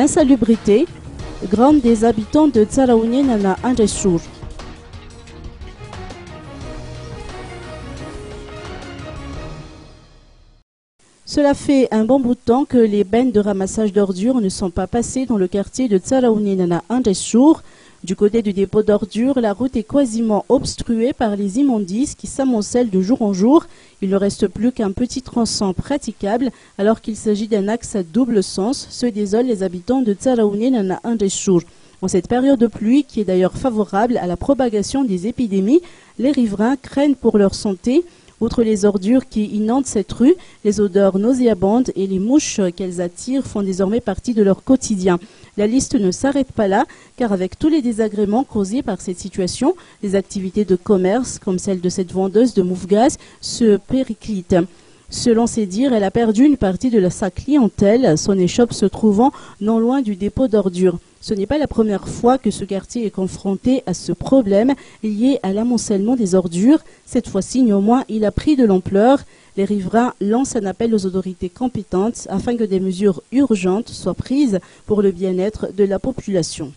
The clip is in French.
Insalubrité, grande des habitants de Tsaraounien Nana Andeshour. Cela fait un bon bout de temps que les bennes de ramassage d'ordures ne sont pas passées dans le quartier de Tsaraouninana Andeshour. Du côté du dépôt d'ordures, la route est quasiment obstruée par les immondices qui s'amoncellent de jour en jour. Il ne reste plus qu'un petit tronçon praticable alors qu'il s'agit d'un axe à double sens, se désolent les habitants de Tsaraouninana Andeshour. En cette période de pluie, qui est d'ailleurs favorable à la propagation des épidémies, les riverains craignent pour leur santé. Outre les ordures qui inondent cette rue, les odeurs nauséabondes et les mouches qu'elles attirent font désormais partie de leur quotidien. La liste ne s'arrête pas là, car avec tous les désagréments causés par cette situation, les activités de commerce, comme celle de cette vendeuse de moufgaz, se périclitent. Selon ses dires, elle a perdu une partie de sa clientèle, son échoppe se trouvant non loin du dépôt d'ordures. Ce n'est pas la première fois que ce quartier est confronté à ce problème lié à l'amoncellement des ordures. Cette fois-ci, néanmoins, il a pris de l'ampleur. Les riverains lancent un appel aux autorités compétentes afin que des mesures urgentes soient prises pour le bien-être de la population.